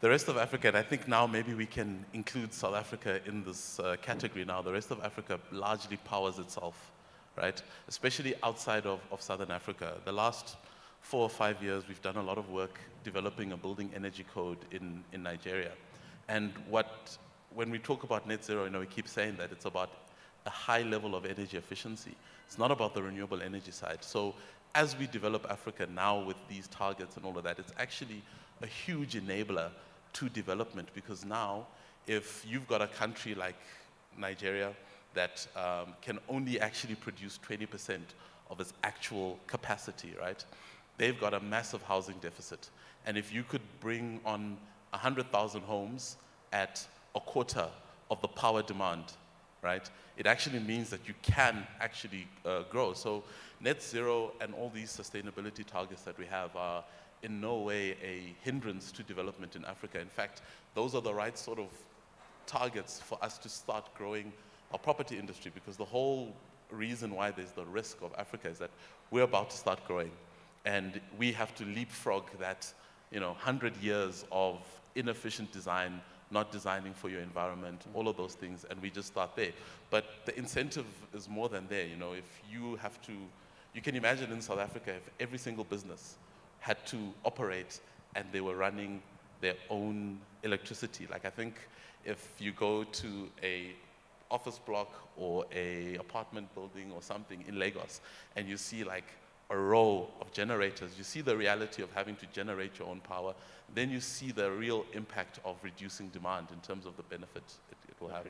The rest of Africa, and I think now maybe we can include South Africa in this uh, category now. The rest of Africa largely powers itself, right? Especially outside of, of Southern Africa. The last four or five years, we've done a lot of work developing a building energy code in, in Nigeria. And what, when we talk about net zero, you know, we keep saying that it's about a high level of energy efficiency. It's not about the renewable energy side. So as we develop Africa now with these targets and all of that, it's actually a huge enabler to development because now if you've got a country like Nigeria that um, can only actually produce 20% of its actual capacity, right? They've got a massive housing deficit. And if you could bring on 100,000 homes at a quarter of the power demand, right? It actually means that you can actually uh, grow. So net zero and all these sustainability targets that we have are in no way a hindrance to development in Africa. In fact, those are the right sort of targets for us to start growing our property industry because the whole reason why there's the risk of Africa is that we're about to start growing. And we have to leapfrog that, you know, 100 years of inefficient design, not designing for your environment, mm-hmm. all of those things, and we just start there. But the incentive is more than there, you know, if you have to, you can imagine in South Africa if every single business had to operate and they were running their own electricity. Like I think if you go to a office block or a apartment building or something in Lagos and you see like a row of generators, you see the reality of having to generate your own power, then you see the real impact of reducing demand in terms of the benefits it, it will have.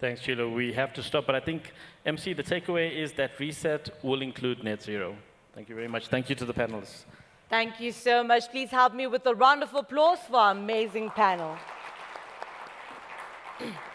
Thanks, Chilo. We have to stop, but I think, MC, the takeaway is that reset will include net zero. Thank you very much. Thank you to the panelists. Thank you so much. Please help me with a round of applause for our amazing panel.